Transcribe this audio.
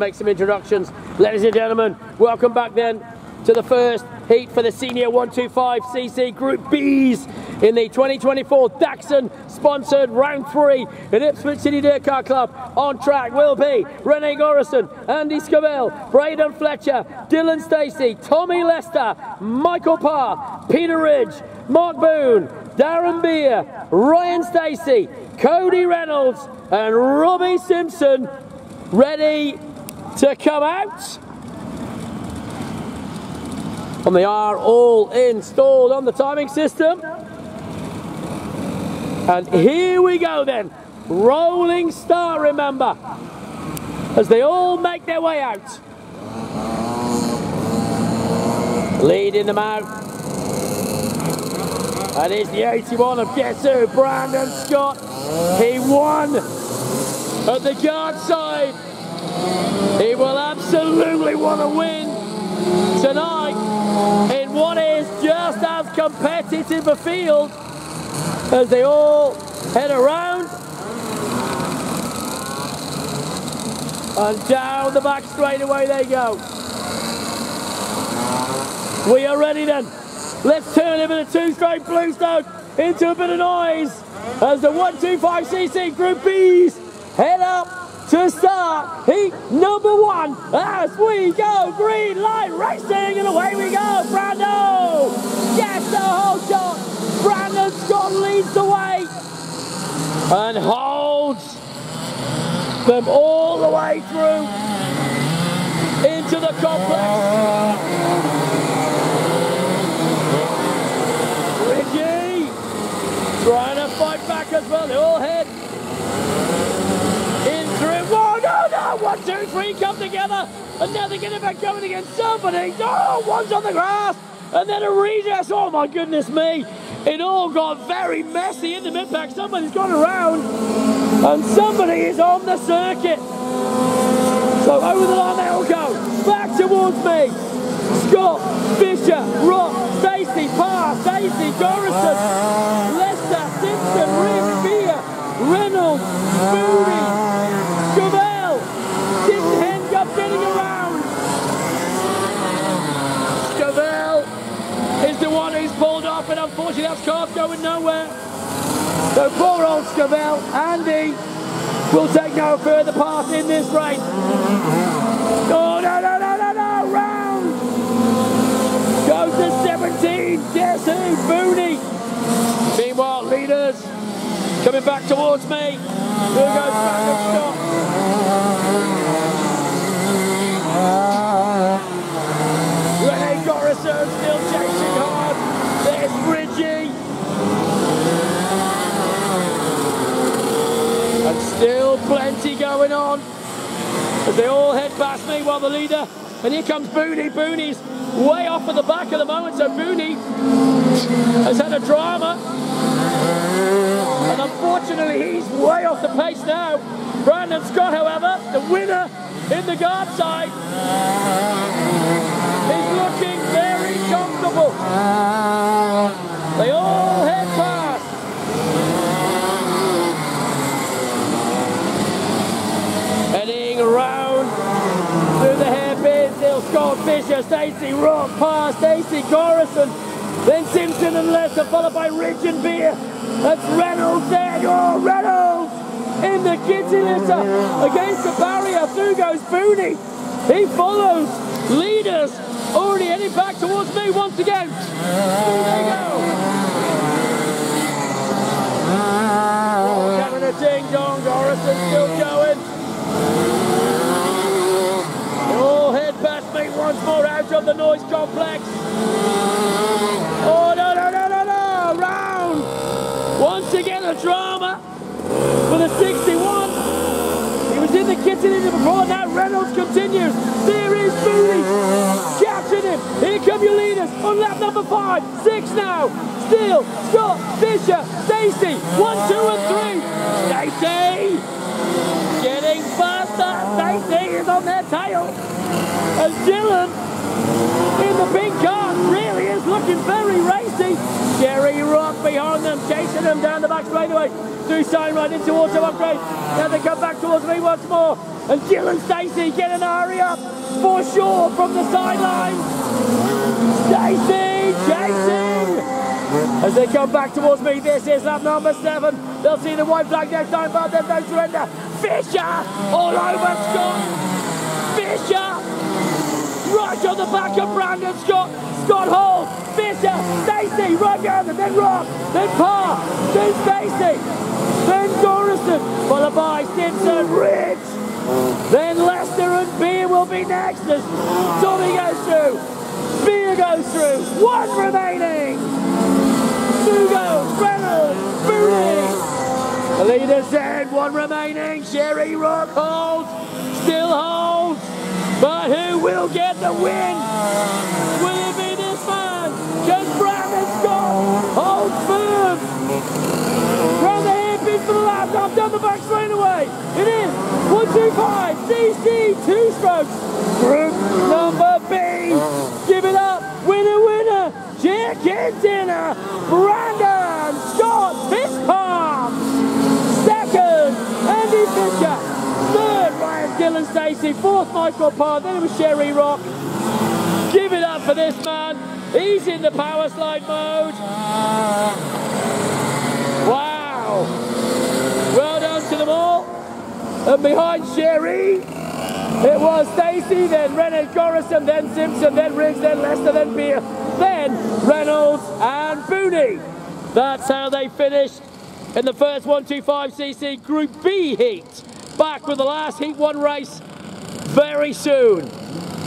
make some introductions. Ladies and gentlemen, welcome back then to the first heat for the Senior 125cc Group Bs in the 2024 Daxon sponsored round three at Ipswich City Dirt Kart Club. On track will be Rene Gorison, Andy Scavell, Braden Fletcher, Dylan Stacey, Tommy Lester, Michael Parr, Peter Ridge, Mark Boone, Darren Beer, Ryan Stacey, Cody Reynolds, and Robbie Simpson ready to come out. And they are all installed on the timing system. And here we go then. Rolling start, remember, as they all make their way out. Leading them out. And is the 81 of guess who? Brandon Scott. He won at the guard side. He will absolutely want to win tonight in what is just as competitive a field as they all head around and down the back straight away they go. We are ready then. Let's turn him in a two-straight bluestone into a bit of noise as the 125cc Group Bs head up to start heat number one as we go. Green light racing and away we go. Brando gets the whole shot. Brandon Scott leads the way and holds them all the way through into the complex. Ricky trying to fight back as well. They all head one, two, three come together. And now they're getting back going against somebody. Oh, one's on the grass. And then a redress. Oh, my goodness me. It all got very messy in the mid-pack. Somebody's gone around. And somebody is on the circuit. So over the line they all go. Back towards me. Scott, Fisher, Rock, Stacey, Parr, Stacey, Gorison, Lester, Simpson, Rick, Beer, Reynolds, Moody, getting around. Scavell is the one who's pulled off, and unfortunately that car's going nowhere. So poor old Scavell, Andy will take no further part in this race. Oh, no, no, no, no, no, round. Goes to 17, guess who, Booney. Meanwhile, leaders coming back towards me. Here goes Brandon Scott. Rene Gorison still chasing hard. There's Bridgie. And still plenty going on as they all head past me while the leader. And here comes Booney. Booney's way off at the back at the moment, so Booney has had a drama. And unfortunately, he's way off the pace now. Brandon Scott, however, the winner in the guard side. He's looking very comfortable. They all head past. Heading around through the hairpin, still Scott Fisher, Rock, Parr, Gorison, then Simpson and Lester, followed by Ridge and Beer. That's Reynolds there, oh Reynolds! in the kitty litter against the barrier. Through goes Booney. He follows. Leaders already heading back towards me once again. Oh, having a ding dong. Gorison still going. They all head past me once more out of the noise complex. Oh, no, no, no, no, no. Round. Once again, a drama for the 61. He was in the kitchen in before, now Reynolds continues. There is Moody, catching him. Here come your leaders on lap number five, six now. Still, Scott, Fisher, Stacey, one, two, and three. Stacey getting faster. Stacey is on their tail. And Dylan in the big car really is looking very racy. Sherry Rock behind them, chasing them down the back straightaway. Do sign right into auto upgrade. Now they come back towards me once more. And Dylan Stacey get an hurry up for sure from the sidelines. Stacey chasing. As they come back towards me, this is lap number seven. They'll see the white flag next time, but there's no surrender. Fisher all over Scott. Fisher right on the back of Brandon Scott. Scott Hall, Fisher, Stacey, right behind them, then Rock, then Parr, then Stacey, then Gorison, followed by Simpson, Ridge, then Lester and Beer will be next as Tommy goes through, Beer goes through, one remaining, goes, Reynolds, Mooney, the leader's dead, one remaining. Sherry Rock holds, still holds. But who will get the win? Will it be this man? Can Brandon Scott hold firm? Round the hairpin for the lap, up down the back straight away. It is 125 CC, two strokes. Group number B. Give it up, winner, winner. Chicken dinner. Brandon Scott fist palms. Second, Andy Fisher. Third, Ryan Dylan Stacey. Fourth, Michael Parr. Then it was Sherry Rock. Give it up for this man. He's in the power slide mode. Wow. Well done to them all. And behind Sherry, it was Stacey, then Reynolds, Gorison, then Simpson, then Riggs, then Lester, then Beer, then Reynolds and Booney. That's how they finished in the first 125cc Group B heat. Back with the last Heat 1 race very soon.